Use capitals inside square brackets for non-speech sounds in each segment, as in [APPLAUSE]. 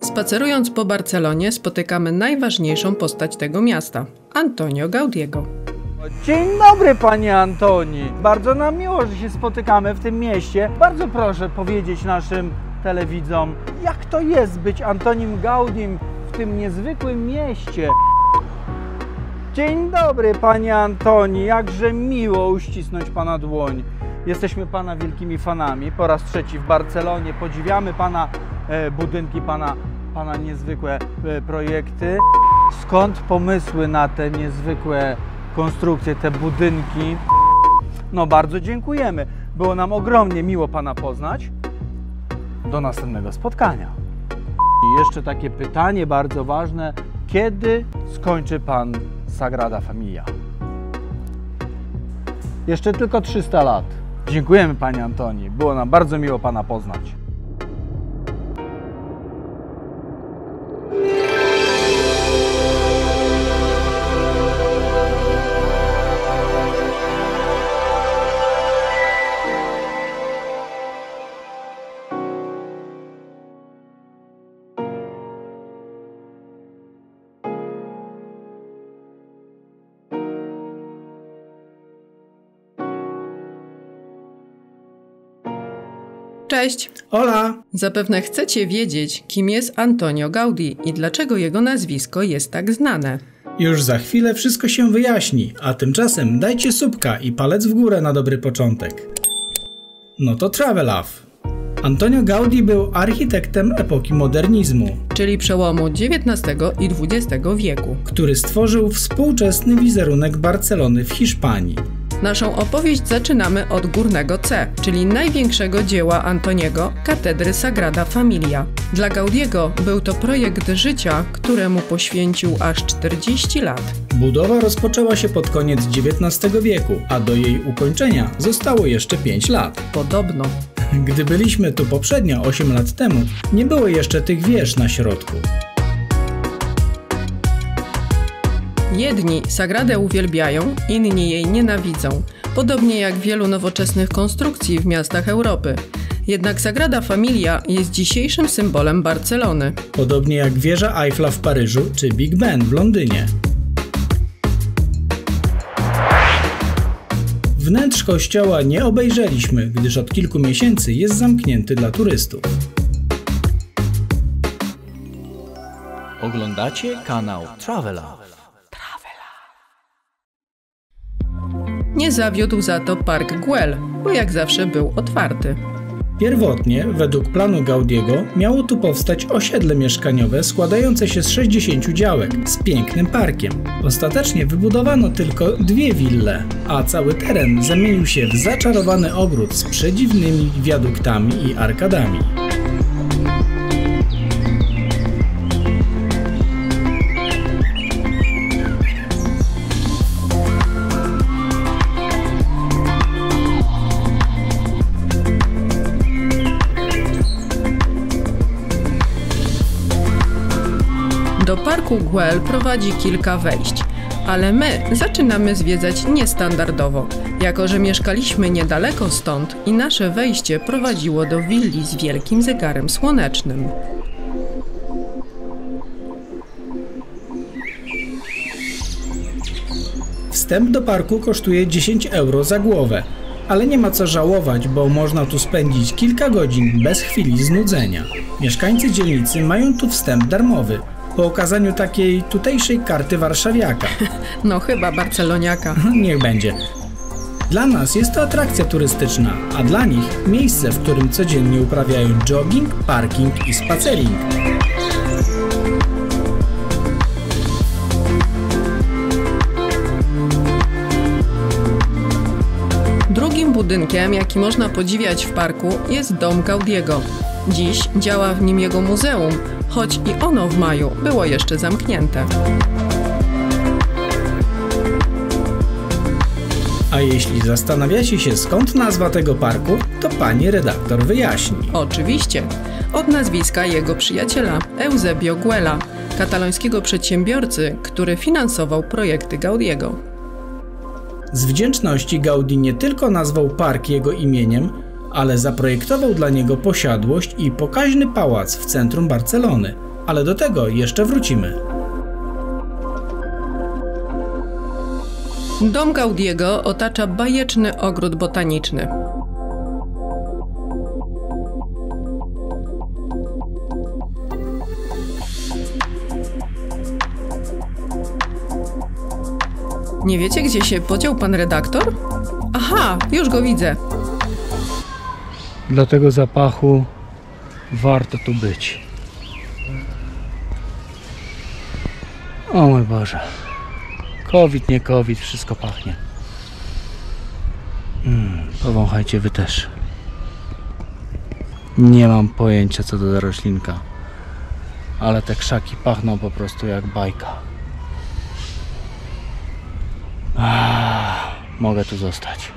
Spacerując po Barcelonie spotykamy najważniejszą postać tego miasta Antonio Gaudiego. Dzień dobry panie Antoni. Bardzo nam miło, że się spotykamy w tym mieście. Bardzo proszę powiedzieć naszym telewidzom, jak to jest być Antonim Gaudim w tym niezwykłym mieście. Dzień dobry panie Antoni, jakże miło uścisnąć pana dłoń. Jesteśmy pana wielkimi fanami. Po raz trzeci w Barcelonie. Podziwiamy pana e, budynki, pana, pana niezwykłe e, projekty. Skąd pomysły na te niezwykłe konstrukcje, te budynki? No bardzo dziękujemy. Było nam ogromnie miło pana poznać. Do następnego spotkania. I jeszcze takie pytanie bardzo ważne. Kiedy skończy pan Sagrada Familia? Jeszcze tylko 300 lat. Dziękujemy panie Antoni. Było nam bardzo miło pana poznać. Cześć! Hola! Zapewne chcecie wiedzieć, kim jest Antonio Gaudi i dlaczego jego nazwisko jest tak znane. Już za chwilę wszystko się wyjaśni, a tymczasem dajcie subka i palec w górę na dobry początek. No to Travel Off. Antonio Gaudi był architektem epoki modernizmu, czyli przełomu XIX i XX wieku. który stworzył współczesny wizerunek Barcelony w Hiszpanii. Naszą opowieść zaczynamy od górnego C, czyli największego dzieła Antoniego, katedry Sagrada Familia. Dla Gaudiego był to projekt życia, któremu poświęcił aż 40 lat. Budowa rozpoczęła się pod koniec XIX wieku, a do jej ukończenia zostało jeszcze 5 lat. Podobno. Gdy byliśmy tu poprzednio 8 lat temu, nie było jeszcze tych wież na środku. Jedni Sagradę uwielbiają, inni jej nienawidzą, podobnie jak wielu nowoczesnych konstrukcji w miastach Europy. Jednak Sagrada Familia jest dzisiejszym symbolem Barcelony. Podobnie jak wieża Eiffla w Paryżu czy Big Ben w Londynie. Wnętrz kościoła nie obejrzeliśmy, gdyż od kilku miesięcy jest zamknięty dla turystów. Oglądacie kanał Travela. Nie zawiódł za to Park Güell, bo jak zawsze był otwarty. Pierwotnie, według planu Gaudiego, miało tu powstać osiedle mieszkaniowe składające się z 60 działek z pięknym parkiem. Ostatecznie wybudowano tylko dwie wille, a cały teren zamienił się w zaczarowany ogród z przedziwnymi wiaduktami i arkadami. Parku Güell prowadzi kilka wejść, ale my zaczynamy zwiedzać niestandardowo, jako że mieszkaliśmy niedaleko stąd i nasze wejście prowadziło do willi z wielkim zegarem słonecznym. Wstęp do parku kosztuje 10 euro za głowę, ale nie ma co żałować, bo można tu spędzić kilka godzin bez chwili znudzenia. Mieszkańcy dzielnicy mają tu wstęp darmowy, po okazaniu takiej tutejszej karty warszawiaka. [LAUGHS] No chyba barceloniaka. Niech będzie. Dla nas jest to atrakcja turystyczna, a dla nich miejsce, w którym codziennie uprawiają jogging, parking i spacering. Budynkiem, jaki można podziwiać w parku, jest dom Gaudiego. Dziś działa w nim jego muzeum, choć i ono w maju było jeszcze zamknięte. A jeśli zastanawiacie się skąd nazwa tego parku, to pani redaktor wyjaśni. Oczywiście, od nazwiska jego przyjaciela Eusebio Guela, katalońskiego przedsiębiorcy, który finansował projekty Gaudiego. Z wdzięczności Gaudi nie tylko nazwał park jego imieniem, ale zaprojektował dla niego posiadłość i pokaźny pałac w centrum Barcelony. ale do tego jeszcze wrócimy. Dom Gaudiego otacza bajeczny ogród botaniczny. Nie wiecie, gdzie się podział pan redaktor? Aha, już go widzę. Dla tego zapachu warto tu być. O mój Boże. Covid, nie COVID, wszystko pachnie. Mm, powąchajcie wy też. Nie mam pojęcia co to za roślinka. Ale te krzaki pachną po prostu jak bajka. Mogę tu zostać.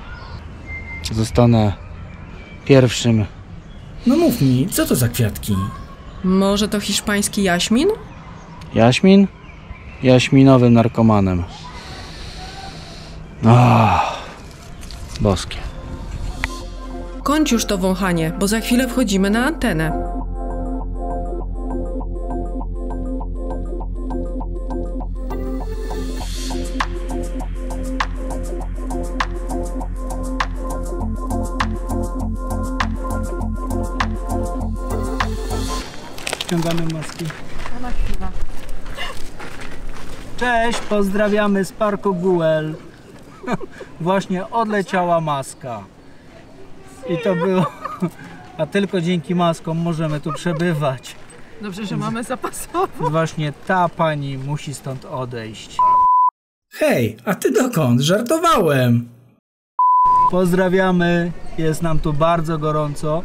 Zostanę pierwszym No mów mi, co to za kwiatki? Może to hiszpański jaśmin? Jaśmin? Jaśminowym narkomanem. Ah, boskie. Kończ już to wąchanie, bo za chwilę wchodzimy na antenę. Cześć, pozdrawiamy z Parku Guel. [LAUGHS] Właśnie odleciała maska. I to było... [LAUGHS] A tylko dzięki maskom możemy tu przebywać. Dobrze, że mamy zapasowo. Właśnie ta pani musi stąd odejść. Hej, a ty dokąd? Żartowałem! Pozdrawiamy. Jest nam tu bardzo gorąco.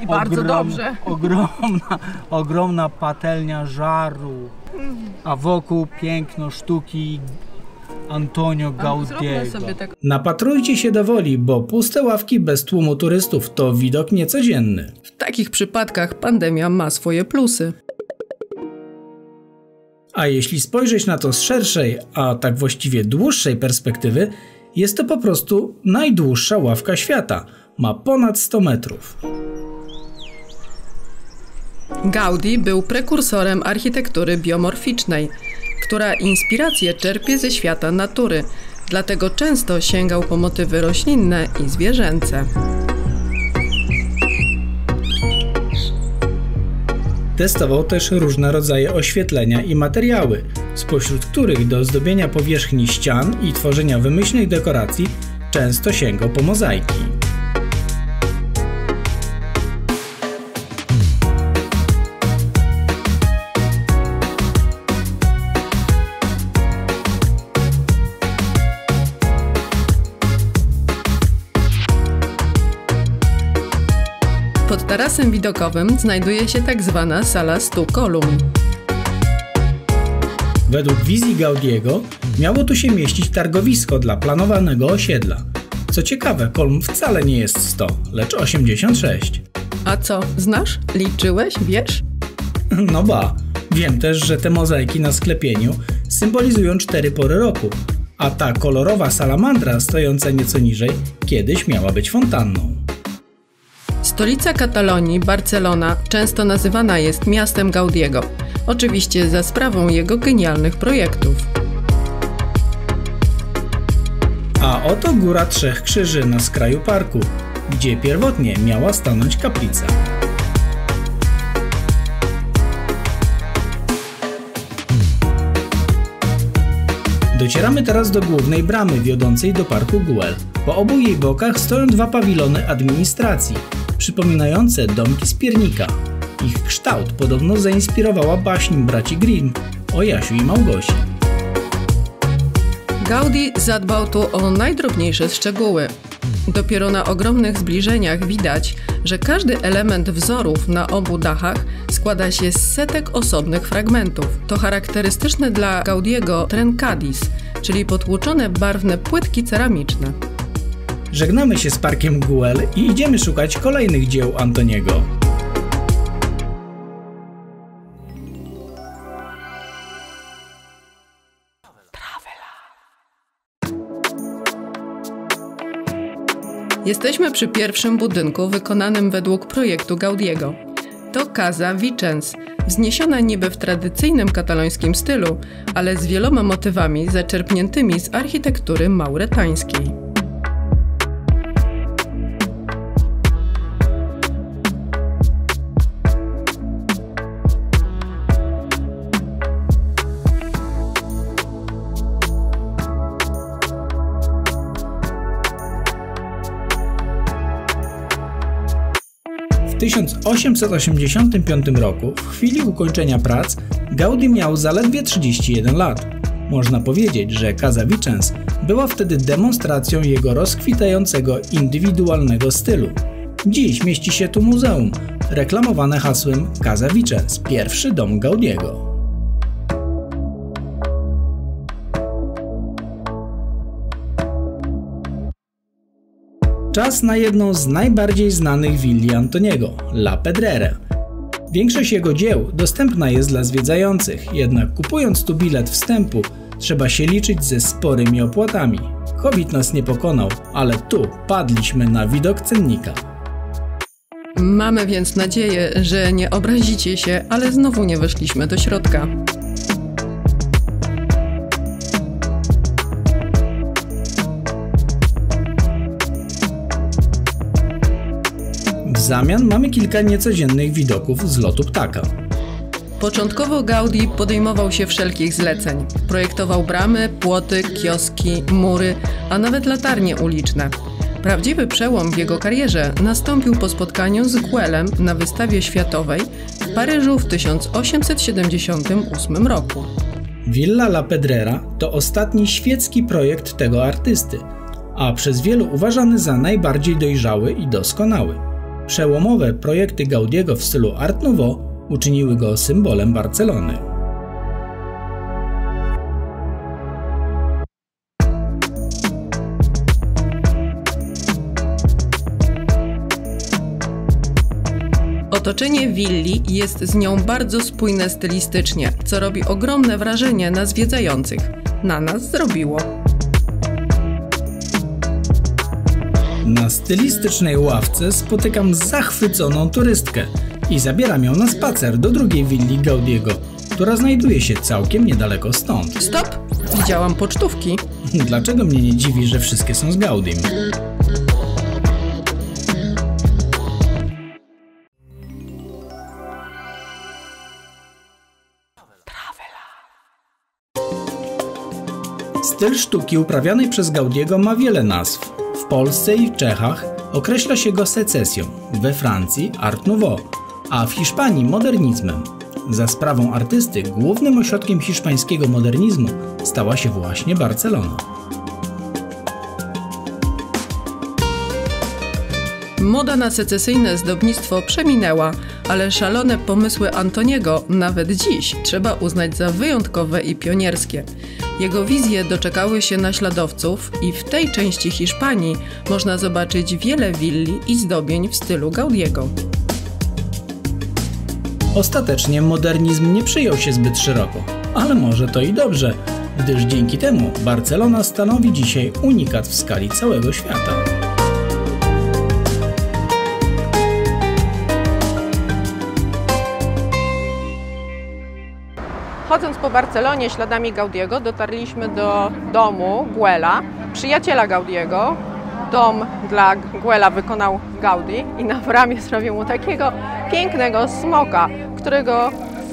I bardzo Ogrom- dobrze. [LAUGHS] Ogromna, ogromna patelnia żaru. A wokół piękno sztuki Antonio Gaudiego. tak. Napatrujcie się do woli, bo puste ławki bez tłumu turystów to widok niecodzienny. W takich przypadkach pandemia ma swoje plusy. A jeśli spojrzeć na to z szerszej, a tak właściwie dłuższej perspektywy, jest to po prostu najdłuższa ławka świata. Ma ponad 100 metrów. Gaudi był prekursorem architektury biomorficznej, która inspirację czerpie ze świata natury, dlatego często sięgał po motywy roślinne i zwierzęce. Testował też różne rodzaje oświetlenia i materiały, spośród których do zdobienia powierzchni ścian i tworzenia wymyślnych dekoracji często sięgał po mozaiki. Pod tarasem widokowym znajduje się tak zwana sala stu kolumn. Według wizji Gaudiego miało tu się mieścić targowisko dla planowanego osiedla. Co ciekawe, kolumn wcale nie jest 100, lecz 86. A co, znasz? Liczyłeś? Wiesz? No ba, wiem też, że te mozaiki na sklepieniu symbolizują cztery pory roku, a ta kolorowa salamandra stojąca nieco niżej kiedyś miała być fontanną. Stolica Katalonii, Barcelona, często nazywana jest miastem Gaudiego. Oczywiście za sprawą jego genialnych projektów. A oto góra Trzech Krzyży na skraju parku, gdzie pierwotnie miała stanąć kaplica. Docieramy teraz do głównej bramy wiodącej do parku Güell. Po obu jej bokach stoją dwa pawilony administracji, przypominające domki z piernika. Ich kształt podobno zainspirowała baśń braci Grimm o Jasiu i Małgosi. Gaudi zadbał tu o najdrobniejsze szczegóły. Dopiero na ogromnych zbliżeniach widać, że każdy element wzorów na obu dachach składa się z setek osobnych fragmentów. To charakterystyczne dla Gaudiego trencadis, czyli potłuczone barwne płytki ceramiczne. Żegnamy się z parkiem Güell i idziemy szukać kolejnych dzieł Antoniego. Jesteśmy przy pierwszym budynku wykonanym według projektu Gaudiego. To Casa Vicens, wzniesiona niby w tradycyjnym katalońskim stylu, ale z wieloma motywami zaczerpniętymi z architektury mauretańskiej. 1885 roku, w chwili ukończenia prac, Gaudi miał zaledwie 31 lat. Można powiedzieć, że Casa Vicens była wtedy demonstracją jego rozkwitającego indywidualnego stylu. Dziś mieści się tu muzeum, reklamowane hasłem Casa Vicens, pierwszy dom Gaudiego. Czas na jedną z najbardziej znanych willi Antoniego, La Pedrere. Większość jego dzieł dostępna jest dla zwiedzających, jednak kupując tu bilet wstępu, trzeba się liczyć ze sporymi opłatami. COVID nas nie pokonał, ale tu padliśmy na widok cennika. Mamy więc nadzieję, że nie obrazicie się, ale znowu nie weszliśmy do środka. Zamian mamy kilka niecodziennych widoków z lotu ptaka. Początkowo Gaudi podejmował się wszelkich zleceń. Projektował bramy, płoty, kioski, mury, a nawet latarnie uliczne. Prawdziwy przełom w jego karierze nastąpił po spotkaniu z Guelem na wystawie światowej w Paryżu w 1878 roku. Villa La Pedrera to ostatni świecki projekt tego artysty, a przez wielu uważany za najbardziej dojrzały i doskonały. Przełomowe projekty Gaudiego w stylu Art Nouveau uczyniły go symbolem Barcelony. Otoczenie willi jest z nią bardzo spójne stylistycznie, co robi ogromne wrażenie na zwiedzających. Na nas zrobiło. Na stylistycznej ławce spotykam zachwyconą turystkę i zabieram ją na spacer do drugiej willi Gaudiego, która znajduje się całkiem niedaleko stąd. Stop! Widziałam pocztówki. Dlaczego mnie nie dziwi, że wszystkie są z Gaudim? Styl sztuki uprawianej przez Gaudiego ma wiele nazw. W Polsce i w Czechach określa się go secesją, we Francji Art Nouveau, a w Hiszpanii modernizmem. Za sprawą artysty głównym ośrodkiem hiszpańskiego modernizmu stała się właśnie Barcelona. Moda na secesyjne zdobnictwo przeminęła, ale szalone pomysły Antoniego nawet dziś trzeba uznać za wyjątkowe i pionierskie. Jego wizje doczekały się naśladowców i w tej części Hiszpanii można zobaczyć wiele willi i zdobień w stylu Gaudiego. Ostatecznie modernizm nie przyjął się zbyt szeroko, ale może to i dobrze, gdyż dzięki temu Barcelona stanowi dzisiaj unikat w skali całego świata. Po Barcelonie śladami Gaudiego, dotarliśmy do domu Guela, przyjaciela Gaudiego. Dom dla Guela wykonał Gaudi i na bramie [LAUGHS] zrobił mu takiego pięknego smoka, którego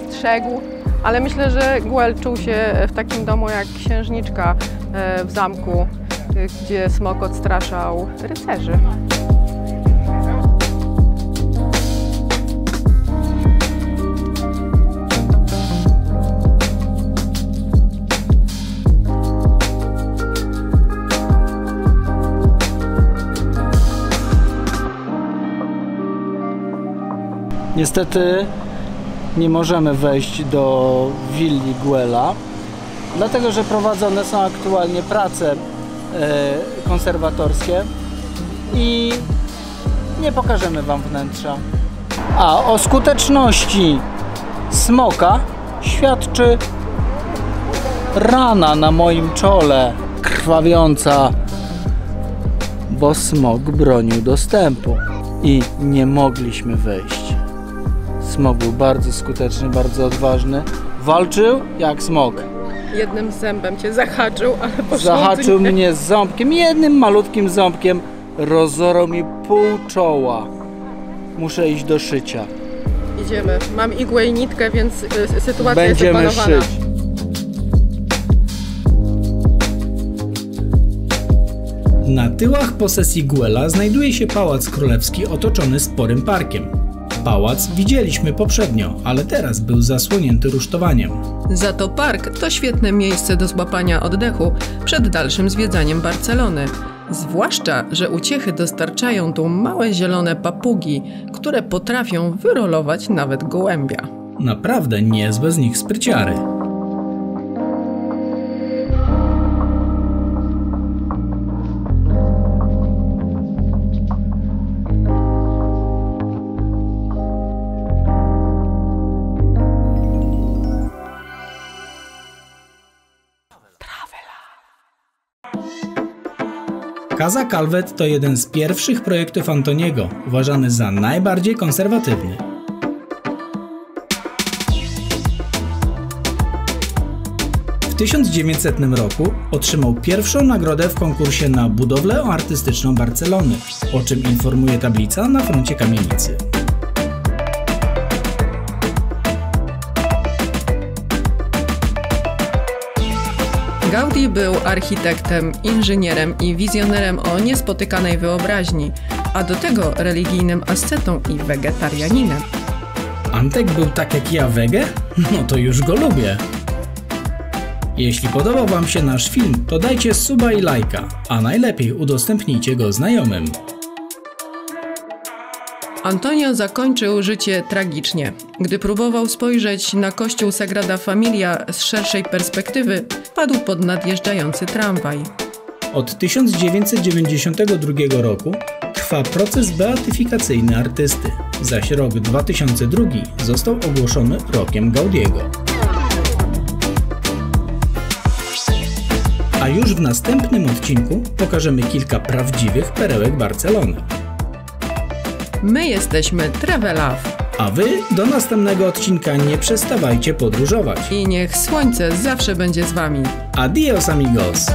strzegł. Ale myślę, że Guel czuł się w takim domu jak księżniczka e, w zamku, e, gdzie smok odstraszał rycerzy. Niestety nie możemy wejść do willi Guela, dlatego że prowadzone są aktualnie prace e, konserwatorskie i nie pokażemy Wam wnętrza. A o skuteczności smoka świadczy rana na moim czole, krwawiąca, bo smok bronił dostępu i nie mogliśmy wejść Był bardzo skuteczny, bardzo odważny. Walczył jak smok. Jednym zębem cię zahaczył, ale poszło Zahaczył mnie z ząbkiem, jednym malutkim ząbkiem. Rozorał mi pół czoła. Muszę iść do szycia. Idziemy. Mam igłę i nitkę, więc y, sytuacja Będziemy jest opanowana. szyć. Na tyłach posesji Guela znajduje się Pałac Królewski otoczony sporym parkiem. Pałac widzieliśmy poprzednio, ale teraz był zasłonięty rusztowaniem. Za to park to świetne miejsce do złapania oddechu przed dalszym zwiedzaniem Barcelony. Zwłaszcza, że uciechy dostarczają tu małe zielone papugi, które potrafią wyrolować nawet gołębia. Naprawdę niezłe z nich spryciary. Casa Calvet to jeden z pierwszych projektów Antoniego, uważany za najbardziej konserwatywny. W 1900 roku otrzymał pierwszą nagrodę w konkursie na budowlę artystyczną Barcelony, o czym informuje tablica na froncie kamienicy. Gaudi był architektem, inżynierem i wizjonerem o niespotykanej wyobraźni, a do tego religijnym ascetą i wegetarianinem. Antek był tak jak ja wege? No to już go lubię. Jeśli podobał Wam się nasz film, to dajcie suba i lajka, a najlepiej udostępnijcie go znajomym. Antonio zakończył życie tragicznie. Gdy próbował spojrzeć na kościół Sagrada Familia z szerszej perspektywy, wpadł pod nadjeżdżający tramwaj. Od 1992 roku trwa proces beatyfikacyjny artysty, zaś rok 2002 został ogłoszony rokiem Gaudiego. A już w następnym odcinku pokażemy kilka prawdziwych perełek Barcelony. My jesteśmy Travelove A Wy do następnego odcinka nie przestawajcie podróżować. i niech słońce zawsze będzie z Wami. Adios amigos!